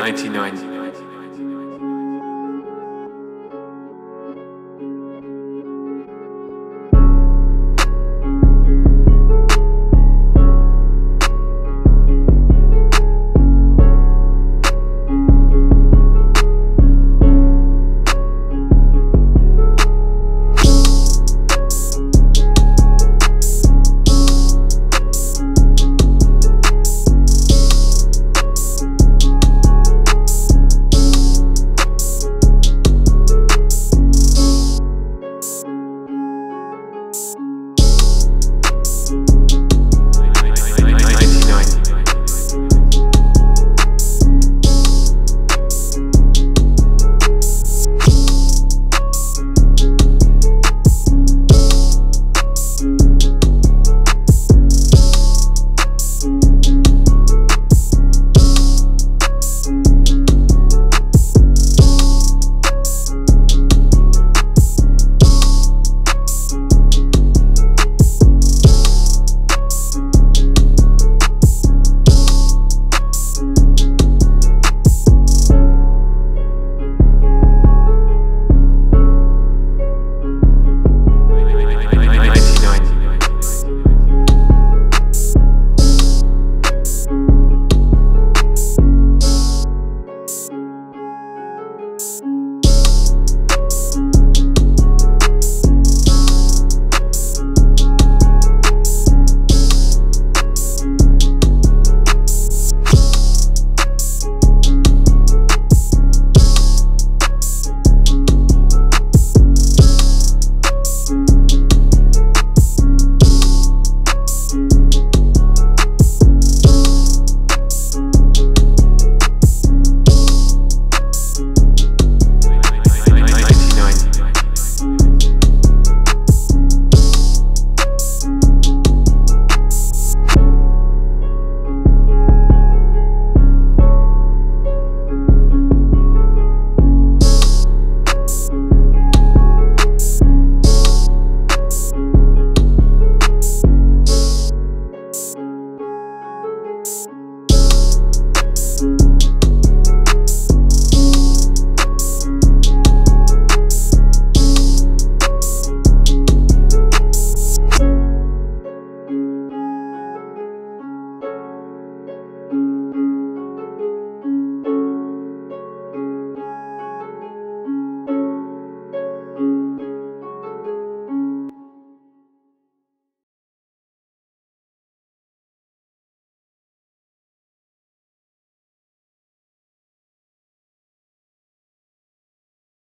1990.